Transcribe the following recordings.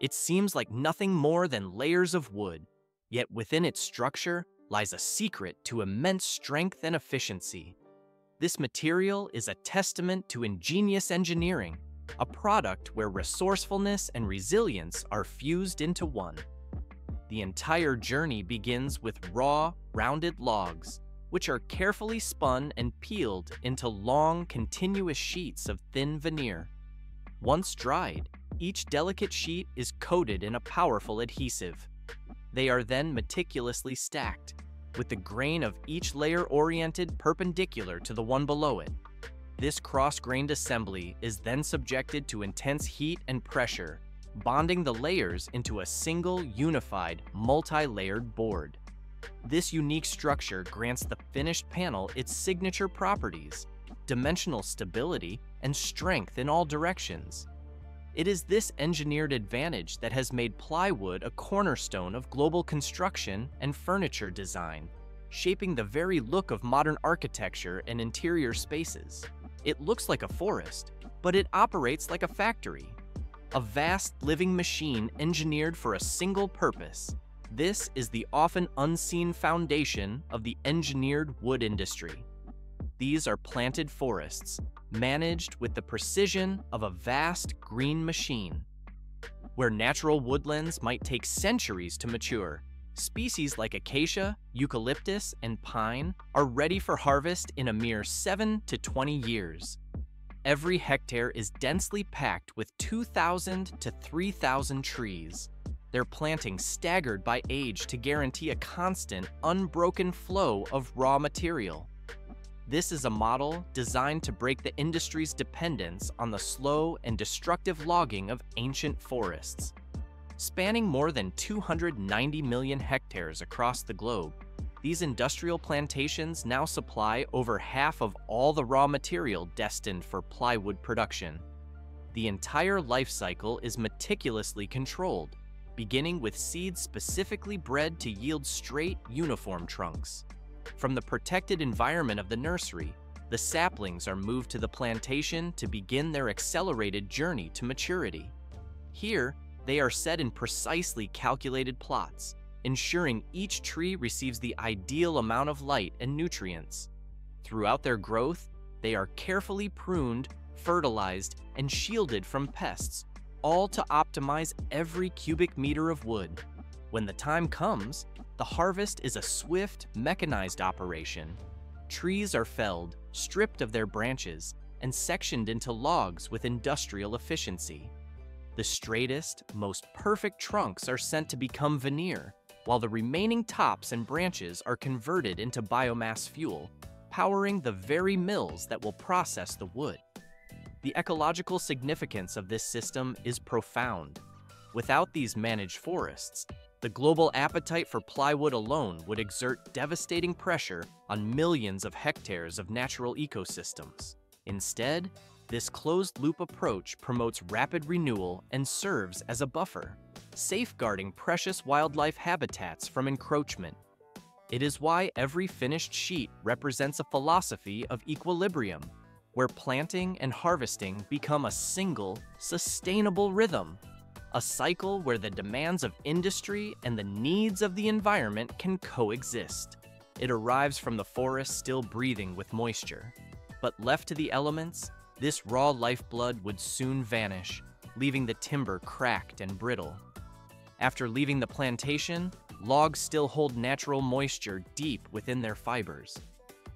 It seems like nothing more than layers of wood, yet within its structure lies a secret to immense strength and efficiency. This material is a testament to ingenious engineering, a product where resourcefulness and resilience are fused into one. The entire journey begins with raw, rounded logs, which are carefully spun and peeled into long, continuous sheets of thin veneer. Once dried, each delicate sheet is coated in a powerful adhesive. They are then meticulously stacked, with the grain of each layer oriented perpendicular to the one below it. This cross-grained assembly is then subjected to intense heat and pressure, bonding the layers into a single, unified, multi-layered board. This unique structure grants the finished panel its signature properties, dimensional stability, and strength in all directions. It is this engineered advantage that has made plywood a cornerstone of global construction and furniture design, shaping the very look of modern architecture and interior spaces. It looks like a forest, but it operates like a factory. A vast living machine engineered for a single purpose. This is the often unseen foundation of the engineered wood industry. These are planted forests, managed with the precision of a vast green machine. Where natural woodlands might take centuries to mature, species like acacia, eucalyptus, and pine are ready for harvest in a mere 7 to 20 years. Every hectare is densely packed with 2,000 to 3,000 trees. Their planting staggered by age to guarantee a constant, unbroken flow of raw material. This is a model designed to break the industry's dependence on the slow and destructive logging of ancient forests. Spanning more than 290 million hectares across the globe, these industrial plantations now supply over half of all the raw material destined for plywood production. The entire life cycle is meticulously controlled, beginning with seeds specifically bred to yield straight, uniform trunks. From the protected environment of the nursery, the saplings are moved to the plantation to begin their accelerated journey to maturity. Here, they are set in precisely calculated plots, ensuring each tree receives the ideal amount of light and nutrients. Throughout their growth, they are carefully pruned, fertilized, and shielded from pests, all to optimize every cubic meter of wood. When the time comes, the harvest is a swift, mechanized operation. Trees are felled, stripped of their branches, and sectioned into logs with industrial efficiency. The straightest, most perfect trunks are sent to become veneer, while the remaining tops and branches are converted into biomass fuel, powering the very mills that will process the wood. The ecological significance of this system is profound. Without these managed forests, the global appetite for plywood alone would exert devastating pressure on millions of hectares of natural ecosystems. Instead, this closed-loop approach promotes rapid renewal and serves as a buffer, safeguarding precious wildlife habitats from encroachment. It is why every finished sheet represents a philosophy of equilibrium, where planting and harvesting become a single, sustainable rhythm a cycle where the demands of industry and the needs of the environment can coexist. It arrives from the forest still breathing with moisture. But left to the elements, this raw lifeblood would soon vanish, leaving the timber cracked and brittle. After leaving the plantation, logs still hold natural moisture deep within their fibers.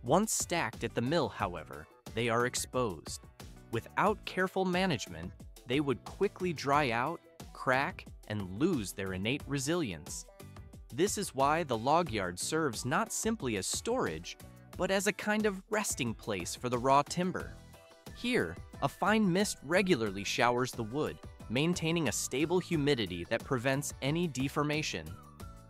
Once stacked at the mill, however, they are exposed. Without careful management, they would quickly dry out crack, and lose their innate resilience. This is why the log yard serves not simply as storage, but as a kind of resting place for the raw timber. Here, a fine mist regularly showers the wood, maintaining a stable humidity that prevents any deformation.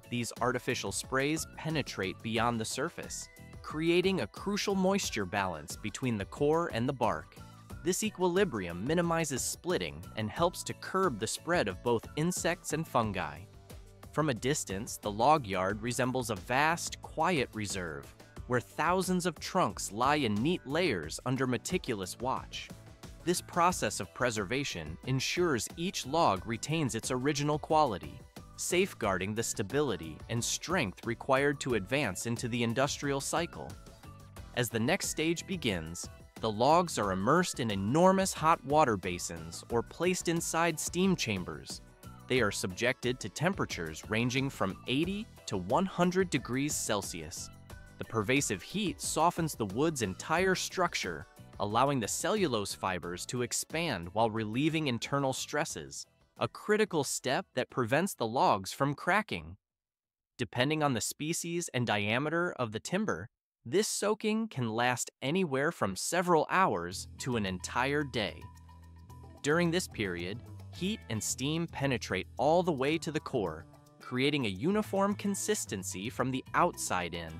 These artificial sprays penetrate beyond the surface, creating a crucial moisture balance between the core and the bark. This equilibrium minimizes splitting and helps to curb the spread of both insects and fungi. From a distance, the log yard resembles a vast, quiet reserve where thousands of trunks lie in neat layers under meticulous watch. This process of preservation ensures each log retains its original quality, safeguarding the stability and strength required to advance into the industrial cycle. As the next stage begins, the logs are immersed in enormous hot water basins or placed inside steam chambers. They are subjected to temperatures ranging from 80 to 100 degrees Celsius. The pervasive heat softens the wood's entire structure, allowing the cellulose fibers to expand while relieving internal stresses, a critical step that prevents the logs from cracking. Depending on the species and diameter of the timber, this soaking can last anywhere from several hours to an entire day. During this period, heat and steam penetrate all the way to the core, creating a uniform consistency from the outside in.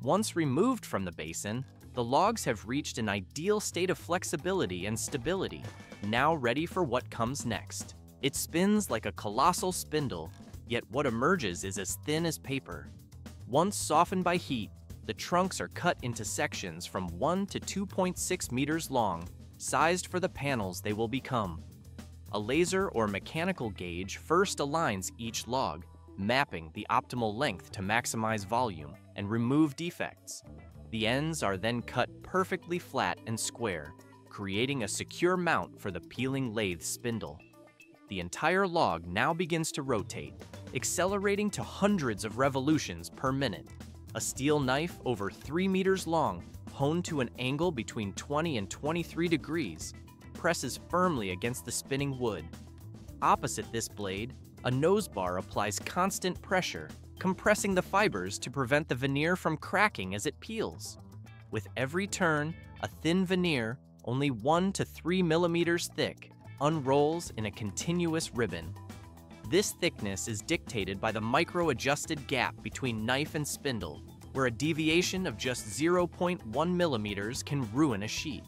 Once removed from the basin, the logs have reached an ideal state of flexibility and stability, now ready for what comes next. It spins like a colossal spindle, yet what emerges is as thin as paper. Once softened by heat, the trunks are cut into sections from 1 to 2.6 meters long, sized for the panels they will become. A laser or mechanical gauge first aligns each log, mapping the optimal length to maximize volume and remove defects. The ends are then cut perfectly flat and square, creating a secure mount for the peeling lathe spindle. The entire log now begins to rotate, accelerating to hundreds of revolutions per minute. A steel knife over 3 meters long, honed to an angle between 20 and 23 degrees, presses firmly against the spinning wood. Opposite this blade, a nose bar applies constant pressure, compressing the fibers to prevent the veneer from cracking as it peels. With every turn, a thin veneer, only 1 to 3 millimeters thick, unrolls in a continuous ribbon, this thickness is dictated by the micro-adjusted gap between knife and spindle, where a deviation of just 0.1 millimeters can ruin a sheet.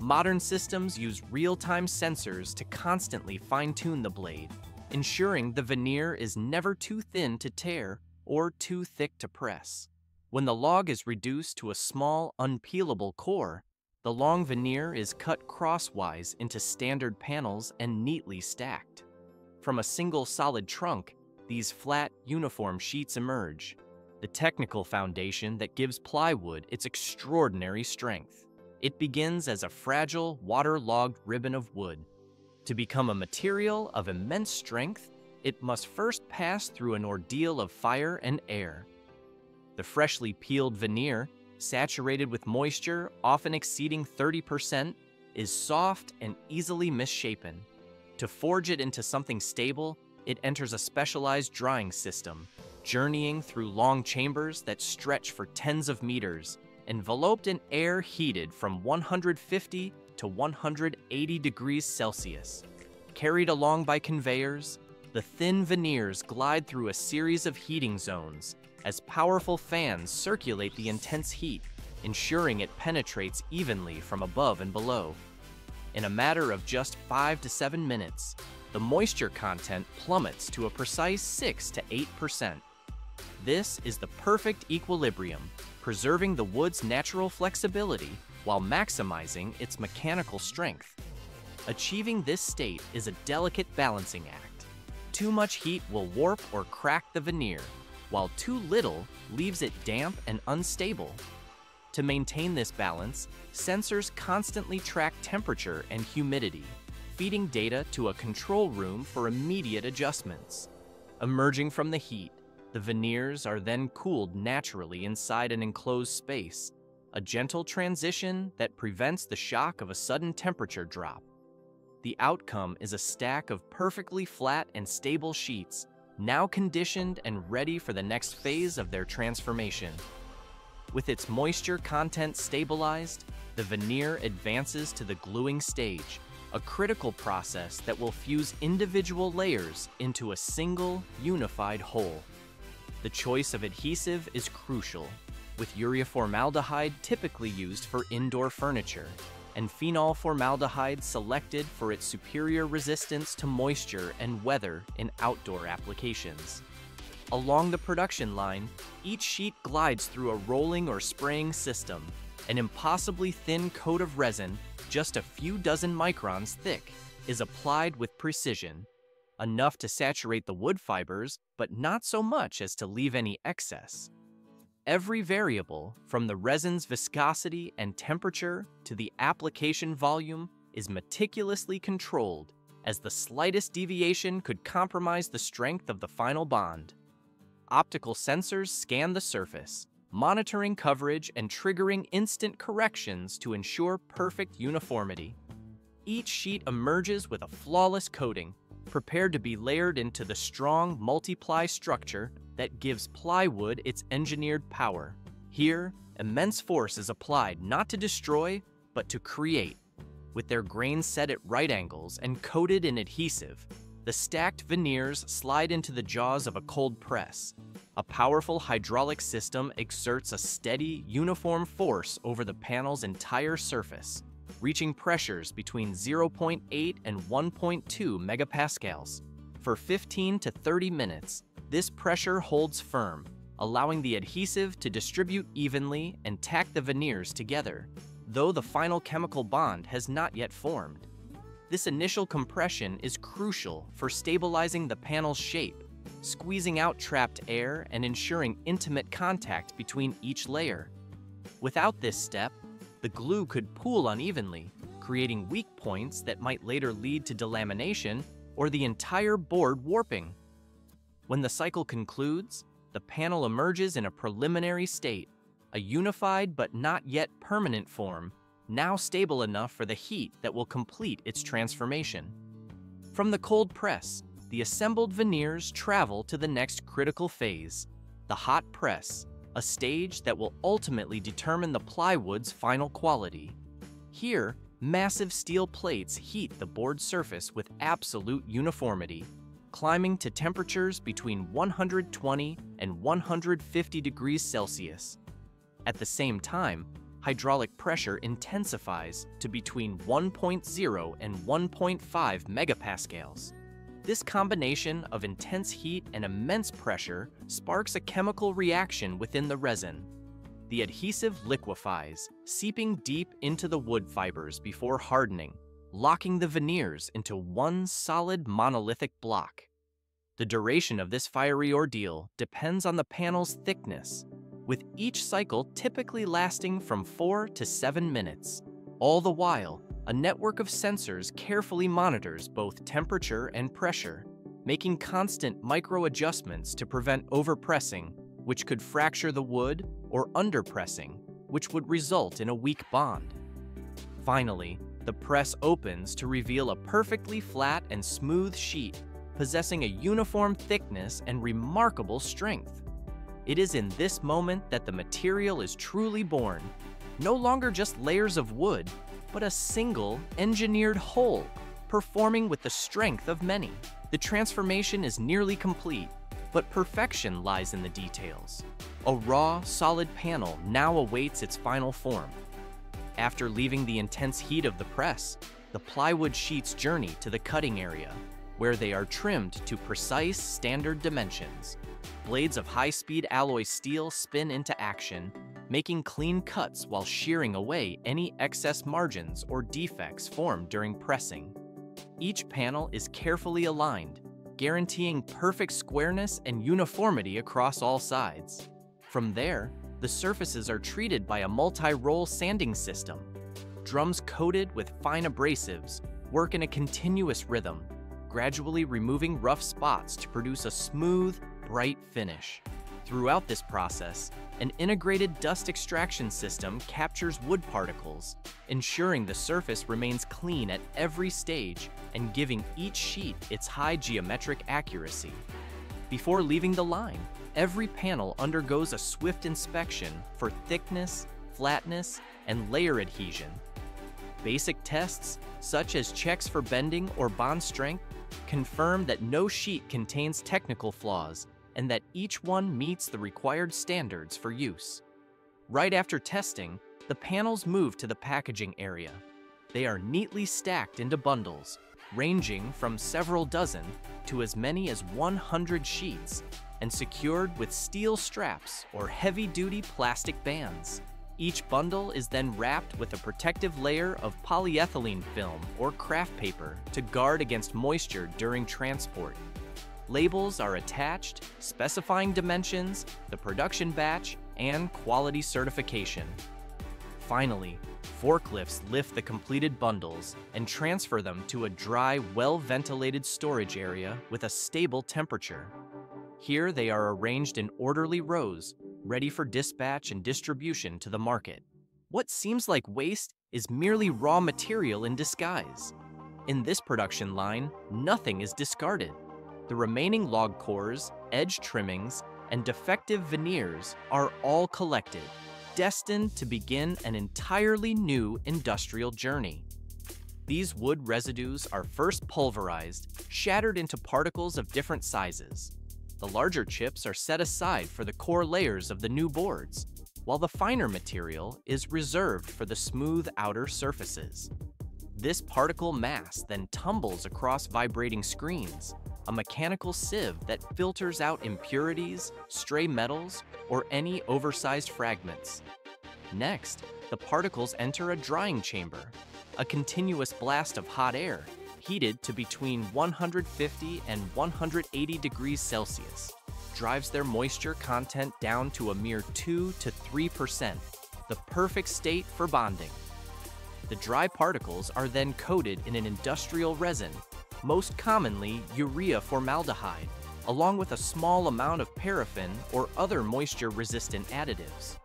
Modern systems use real-time sensors to constantly fine-tune the blade, ensuring the veneer is never too thin to tear or too thick to press. When the log is reduced to a small, unpeelable core, the long veneer is cut crosswise into standard panels and neatly stacked. From a single solid trunk, these flat, uniform sheets emerge, the technical foundation that gives plywood its extraordinary strength. It begins as a fragile, waterlogged ribbon of wood. To become a material of immense strength, it must first pass through an ordeal of fire and air. The freshly peeled veneer, saturated with moisture often exceeding 30%, is soft and easily misshapen. To forge it into something stable, it enters a specialized drying system, journeying through long chambers that stretch for tens of meters, enveloped in air heated from 150 to 180 degrees Celsius. Carried along by conveyors, the thin veneers glide through a series of heating zones as powerful fans circulate the intense heat, ensuring it penetrates evenly from above and below. In a matter of just 5 to 7 minutes, the moisture content plummets to a precise 6 to 8%. This is the perfect equilibrium, preserving the wood's natural flexibility while maximizing its mechanical strength. Achieving this state is a delicate balancing act. Too much heat will warp or crack the veneer, while too little leaves it damp and unstable. To maintain this balance, sensors constantly track temperature and humidity, feeding data to a control room for immediate adjustments. Emerging from the heat, the veneers are then cooled naturally inside an enclosed space, a gentle transition that prevents the shock of a sudden temperature drop. The outcome is a stack of perfectly flat and stable sheets, now conditioned and ready for the next phase of their transformation. With its moisture content stabilized, the veneer advances to the gluing stage, a critical process that will fuse individual layers into a single, unified whole. The choice of adhesive is crucial, with urea-formaldehyde typically used for indoor furniture, and phenol formaldehyde selected for its superior resistance to moisture and weather in outdoor applications. Along the production line, each sheet glides through a rolling or spraying system, an impossibly thin coat of resin just a few dozen microns thick, is applied with precision, enough to saturate the wood fibers, but not so much as to leave any excess. Every variable, from the resin's viscosity and temperature to the application volume, is meticulously controlled, as the slightest deviation could compromise the strength of the final bond. Optical sensors scan the surface, monitoring coverage and triggering instant corrections to ensure perfect uniformity. Each sheet emerges with a flawless coating, prepared to be layered into the strong multi-ply structure that gives plywood its engineered power. Here, immense force is applied not to destroy, but to create. With their grains set at right angles and coated in adhesive, the stacked veneers slide into the jaws of a cold press. A powerful hydraulic system exerts a steady, uniform force over the panel's entire surface, reaching pressures between 0.8 and 1.2 megapascals. For 15 to 30 minutes, this pressure holds firm, allowing the adhesive to distribute evenly and tack the veneers together, though the final chemical bond has not yet formed. This initial compression is crucial for stabilizing the panel's shape, squeezing out trapped air and ensuring intimate contact between each layer. Without this step, the glue could pool unevenly, creating weak points that might later lead to delamination or the entire board warping. When the cycle concludes, the panel emerges in a preliminary state, a unified but not yet permanent form, now stable enough for the heat that will complete its transformation. From the cold press, the assembled veneers travel to the next critical phase, the hot press, a stage that will ultimately determine the plywood's final quality. Here, massive steel plates heat the board surface with absolute uniformity, climbing to temperatures between 120 and 150 degrees Celsius. At the same time, hydraulic pressure intensifies to between 1.0 and 1.5 megapascals. This combination of intense heat and immense pressure sparks a chemical reaction within the resin. The adhesive liquefies, seeping deep into the wood fibers before hardening, locking the veneers into one solid monolithic block. The duration of this fiery ordeal depends on the panel's thickness, with each cycle typically lasting from 4 to 7 minutes. All the while, a network of sensors carefully monitors both temperature and pressure, making constant micro adjustments to prevent overpressing, which could fracture the wood, or underpressing, which would result in a weak bond. Finally, the press opens to reveal a perfectly flat and smooth sheet possessing a uniform thickness and remarkable strength. It is in this moment that the material is truly born, no longer just layers of wood, but a single, engineered whole, performing with the strength of many. The transformation is nearly complete, but perfection lies in the details. A raw, solid panel now awaits its final form. After leaving the intense heat of the press, the plywood sheets journey to the cutting area, where they are trimmed to precise standard dimensions. Blades of high-speed alloy steel spin into action, making clean cuts while shearing away any excess margins or defects formed during pressing. Each panel is carefully aligned, guaranteeing perfect squareness and uniformity across all sides. From there, the surfaces are treated by a multi-roll sanding system. Drums coated with fine abrasives work in a continuous rhythm, gradually removing rough spots to produce a smooth, bright finish. Throughout this process, an integrated dust extraction system captures wood particles, ensuring the surface remains clean at every stage and giving each sheet its high geometric accuracy. Before leaving the line, every panel undergoes a swift inspection for thickness, flatness, and layer adhesion. Basic tests, such as checks for bending or bond strength, confirm that no sheet contains technical flaws and that each one meets the required standards for use. Right after testing, the panels move to the packaging area. They are neatly stacked into bundles, ranging from several dozen to as many as 100 sheets, and secured with steel straps or heavy-duty plastic bands. Each bundle is then wrapped with a protective layer of polyethylene film or kraft paper to guard against moisture during transport. Labels are attached, specifying dimensions, the production batch, and quality certification. Finally, forklifts lift the completed bundles and transfer them to a dry, well-ventilated storage area with a stable temperature. Here they are arranged in orderly rows, ready for dispatch and distribution to the market. What seems like waste is merely raw material in disguise. In this production line, nothing is discarded. The remaining log cores, edge trimmings, and defective veneers are all collected, destined to begin an entirely new industrial journey. These wood residues are first pulverized, shattered into particles of different sizes. The larger chips are set aside for the core layers of the new boards, while the finer material is reserved for the smooth outer surfaces. This particle mass then tumbles across vibrating screens, a mechanical sieve that filters out impurities, stray metals, or any oversized fragments. Next, the particles enter a drying chamber, a continuous blast of hot air heated to between 150 and 180 degrees Celsius, drives their moisture content down to a mere 2 to 3%, the perfect state for bonding. The dry particles are then coated in an industrial resin, most commonly urea formaldehyde, along with a small amount of paraffin or other moisture-resistant additives.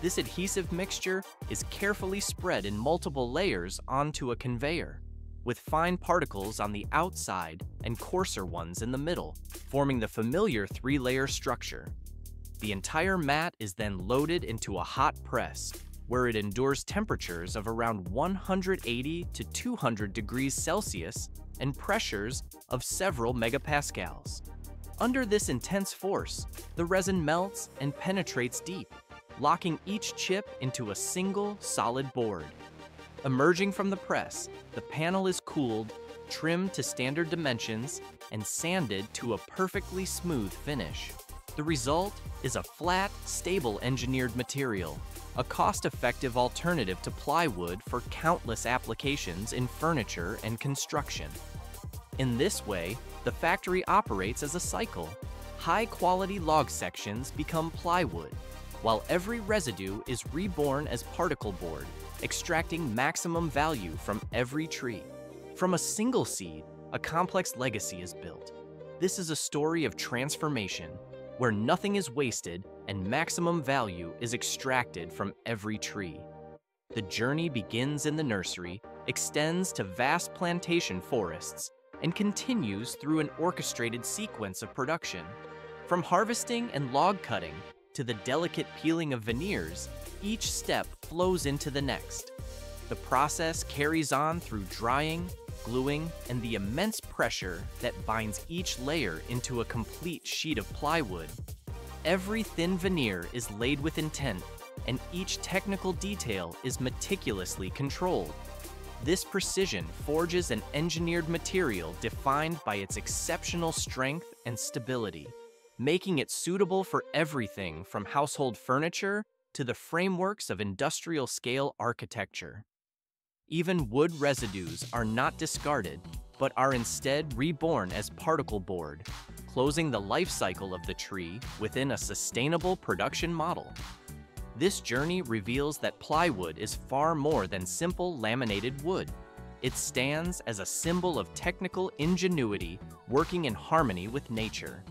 This adhesive mixture is carefully spread in multiple layers onto a conveyor, with fine particles on the outside and coarser ones in the middle, forming the familiar three-layer structure. The entire mat is then loaded into a hot press, where it endures temperatures of around 180 to 200 degrees Celsius and pressures of several megapascals. Under this intense force, the resin melts and penetrates deep, locking each chip into a single solid board. Emerging from the press, the panel is cooled, trimmed to standard dimensions, and sanded to a perfectly smooth finish. The result is a flat, stable engineered material, a cost-effective alternative to plywood for countless applications in furniture and construction. In this way, the factory operates as a cycle. High-quality log sections become plywood, while every residue is reborn as particle board, extracting maximum value from every tree. From a single seed, a complex legacy is built. This is a story of transformation, where nothing is wasted and maximum value is extracted from every tree. The journey begins in the nursery, extends to vast plantation forests, and continues through an orchestrated sequence of production. From harvesting and log cutting to the delicate peeling of veneers, each step flows into the next. The process carries on through drying, gluing, and the immense pressure that binds each layer into a complete sheet of plywood. Every thin veneer is laid with intent, and each technical detail is meticulously controlled. This precision forges an engineered material defined by its exceptional strength and stability, making it suitable for everything from household furniture to the frameworks of industrial scale architecture. Even wood residues are not discarded, but are instead reborn as particle board, closing the life cycle of the tree within a sustainable production model. This journey reveals that plywood is far more than simple laminated wood. It stands as a symbol of technical ingenuity working in harmony with nature.